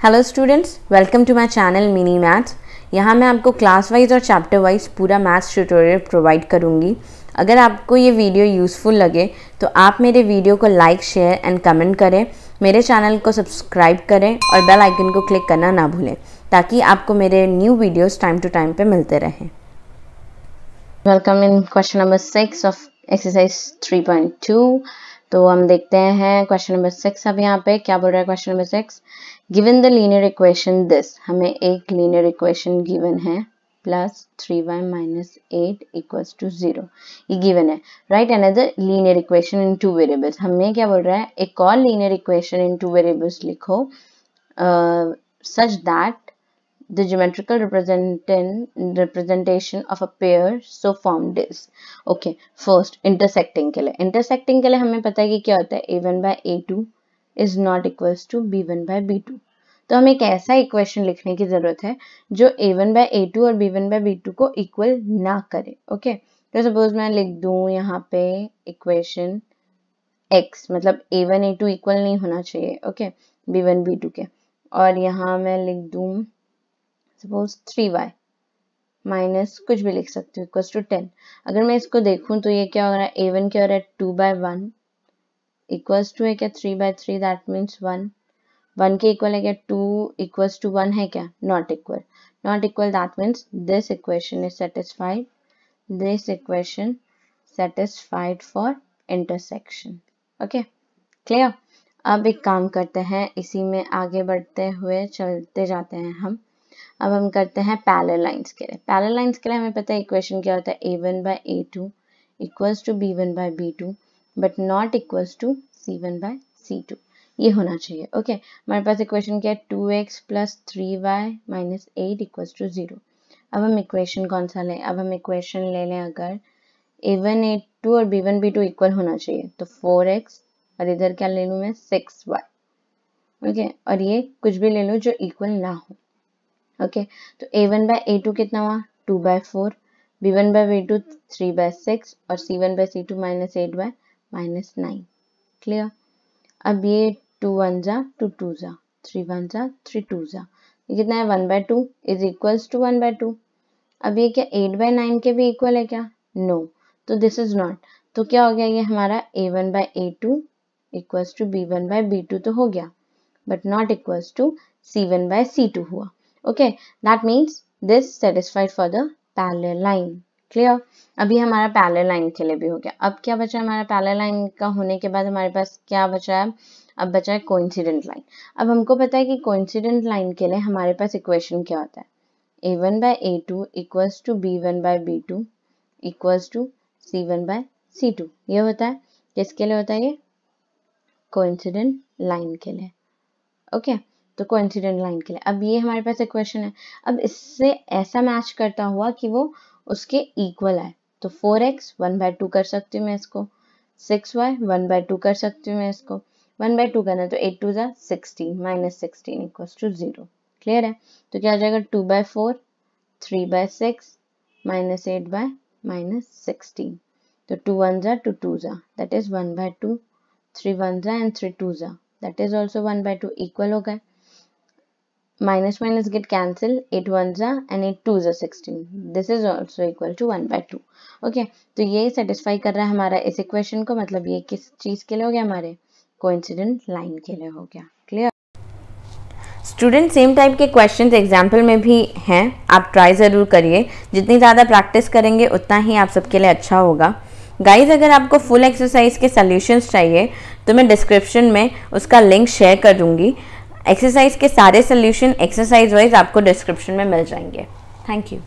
Hello students welcome to my channel mini maths यहाँ मैं आपको क्लास वाइज और चैप्टर वाइज पूरा मैथ्स ट्यूटोरियल प्रोवाइड करूँगी। अगर आपको ये वीडियो यूज़फुल लगे तो आप मेरे वीडियो को लाइक शेयर एंड कमेंट करें। मेरे चैनल को सब्सक्राइब करें और बेल आइकन को क्लिक करना ना भूलें, ताकि आपको मेरे new videos time to time पे मिलते रहें। Welcome in question number six of exercise 3.2 तो हम देखते हैं क्वेश्चन नंबर सिक्स अब यहाँ पे, क्या बोल रहा है question number six given the linear equation this हमें एक लीनियर इक्वेशन गिवन है plus three y minus eight equals to zero ये गिवन है। Right another linear equation in two variables हमें क्या बोल रहा है, एक और linear equation in two variables लिखो such that the geometrical representation of a pair so formed is okay first intersecting के लिए intersecting के लिए हमें पता है कि क्या होता है a1 by a2 is not equals to b1 by b2 तो हमें एक ऐसा इक्वेशन लिखने की ज़रूरत है जो a1 by a2 और b1 by b2 को इक्वल ना करे ओके तो सपोज़ मैं लिख दूँ यहाँ पे इक्वेशन x मतलब a1 a2 इक्वल नहीं होना चाहिए ओके okay? b1 b2 के और यहाँ मैं लिख दूँ सपोज़ थ्री वाई माइनस कुछ भी लिख सकती हूँ इक्वल्स टू टेन अगर मैं इसको देखूँ तो ये क्या हो रहा है? ए वन क्या हो रहा है? Two by one equals two है क्या? Three by three that means one one के इक्वल है क्या? टू इक्वल्स टू वन है क्या? Not equal not equal that means this equation is satisfied this equation satisfied for intersection okay clear अब एक काम करते हैं, इसी में आगे बढ़ते हुए चलते जाते हैं हम। अब हम करते हैं पैरल लाइंस के लिए। पैरल लाइंस के लिए हमें पता है इक्वेशन क्या होता है? A one by a two equals to b one by b two but not equals to c one by c two ये होना चाहिए ओके? हमारे पास इक्वेशन क्या है? Two x plus three y minus eight equals to zero अब हम equation कौन सा लें? अब हम इक्वेशन ले लें अगर ए वन ए टू और b one b two equal होना चाहिए तो फोर एक्स और इधर क्या ले लूँ मैं? सिक्स वाई ओके और ये कुछ भी ले लो जो इक्वल ना हो। ओके तो a one by a two कितना हुआ? Two by four b one by b two three by six और c one by c two minus eight by minus nine clear अब ये टू वन जा two two जा. Three one जा three two जा. ये कितना है? One by two is equals to one by two अब ये क्या एट बाय नाइन के भी इक्वल है क्या? नो. तो दिस इज़ नॉट तो क्या हो गया ये हमारा? A one by a two equals to b one by b two तो हो गया. But not equals to c one by c two हुआ. Okay, that means this satisfied for the parallel line. Clear? अभी हमारा parallel line के लिए भी हो गया। अब क्या बचा हमारा पैरल लाइन का होने के बाद हमारे पास क्या बचा है? अब बचा है कोइंसिडेंट लाइन अब हमको पता है कि कोइंसिडेंट लाइन के लिए हमारे पास इक्वेशन क्या होता है? A one by a two equals to b one by b two equals to c one by c two ये होता है? किसके लिए होता है ये? कोइंसिडेंट लाइन के लिए. Okay okay? तो कोइंसिडेंट लाइन के लिए। अब ये हमारे पास एक क्वेश्चन है। अब इससे ऐसा मैच करता हुआ कि वो उसके इक्वल आए तो four x one by two कर सकती हूँ मैं इसको। Six y one by two कर सकती हूँ मैं इसको। वन बाय टू करना तो एट टू ज़ा sixteen minus sixteen equal to zero clear है? तो क्या आ जाएगा? Two by four three by six minus eight by minus sixteen तो टू वन ज़ा टू टू ज़ा। That is one by two three one ज़ा एंड थ्री टू ज़ा। That is also one by two equal हो गए। Minus minus get cancelled 8 ones are, and 8 twos are 16 this is also equal to 1 by 2 okay तो ये satisfy कर रहा है हमारा इस इक्वेशन को मतलब ये किस चीज़ के लिए हो गया हमारे? कोइंसिडेंट लाइन के लिए हो गया. क्लियर स्टूडेंट सेम टाइप के क्वेश्चंस एग्ज़ाम्पल में भी हैं. आप ट्राई ज़रूर करिए. जितनी ज़्यादा प्रैक्टिस करेंगे, उतना ही आप सबके लिए अच्छा होगा. गाइज़ अगर आपको फुल एक्सरसाइज के सॉल्यूशंस चाहिए तो मैं डिस्क्रिप्शन में उसका लिंक शेयर कर दूँगी. एक्सरसाइज के सारे सोल्यूशन एक्सरसाइज वाइज आपको डिस्क्रिप्शन में मिल जाएँगे। Thank you